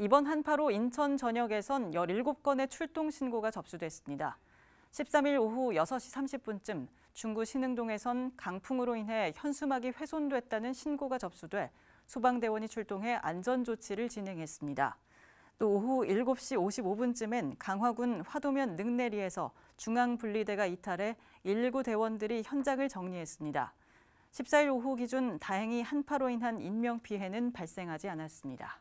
이번 한파로 인천 전역에선 17건의 출동 신고가 접수됐습니다. 13일 오후 6시 30분쯤 중구 신흥동에선 강풍으로 인해 현수막이 훼손됐다는 신고가 접수돼 소방대원이 출동해 안전조치를 진행했습니다. 또 오후 7시 55분쯤엔 강화군 화도면 능내리에서 중앙분리대가 이탈해 119 대원들이 현장을 정리했습니다. 14일 오후 기준 다행히 한파로 인한 인명피해는 발생하지 않았습니다.